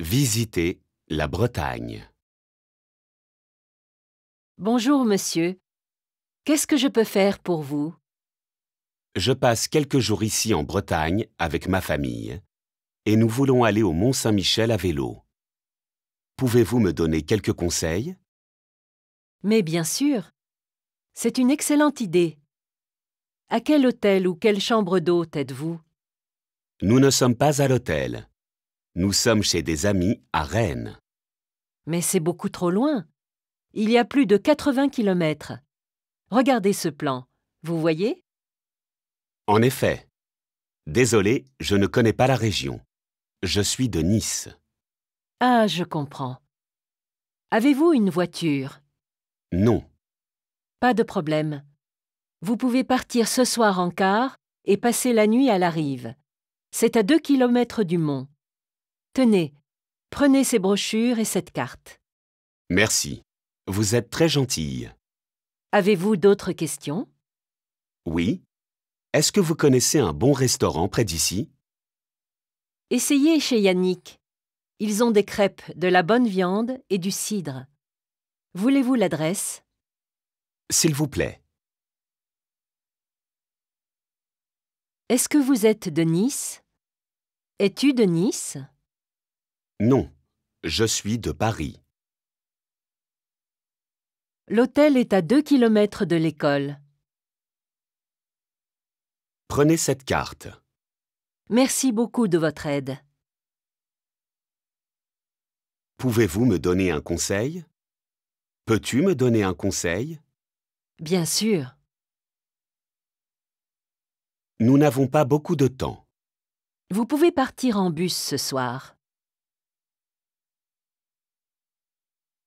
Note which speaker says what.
Speaker 1: Visiter la Bretagne.
Speaker 2: Bonjour, monsieur. Qu'est-ce que je peux faire pour vous?
Speaker 1: Je passe quelques jours ici en Bretagne avec ma famille et nous voulons aller au Mont Saint-Michel à vélo. Pouvez-vous me donner quelques conseils?
Speaker 2: Mais bien sûr. C'est une excellente idée. À quel hôtel ou quelle chambre d'hôte êtes-vous?
Speaker 1: Nous ne sommes pas à l'hôtel. Nous sommes chez des amis à Rennes.
Speaker 2: Mais c'est beaucoup trop loin. Il y a plus de 80 kilomètres. Regardez ce plan. Vous voyez?
Speaker 1: En effet. Désolé, je ne connais pas la région. Je suis de Nice.
Speaker 2: Ah, je comprends. Avez-vous une voiture?
Speaker 1: Non.
Speaker 2: Pas de problème. Vous pouvez partir ce soir en car et passer la nuit à la rive. C'est à deux kilomètres du mont. Tenez, prenez ces brochures et cette carte.
Speaker 1: Merci. Vous êtes très gentille.
Speaker 2: Avez-vous d'autres questions?
Speaker 1: Oui Est-ce que vous connaissez un bon restaurant près d'ici?
Speaker 2: Essayez chez Yannick. Ils ont des crêpes, de la bonne viande et du cidre. Voulez-vous l'adresse?
Speaker 1: S'il vous plaît.
Speaker 2: Est-ce que vous êtes de Nice? Es-tu de Nice?
Speaker 1: Non. Je suis de Paris.
Speaker 2: L'hôtel est à deux kilomètres de l'école.
Speaker 1: Prenez cette carte.
Speaker 2: Merci beaucoup de votre aide.
Speaker 1: Pouvez-vous me donner un conseil? Peux-tu me donner un conseil?
Speaker 2: Bien sûr.
Speaker 1: Nous n'avons pas beaucoup de temps.
Speaker 2: Vous pouvez partir en bus ce soir.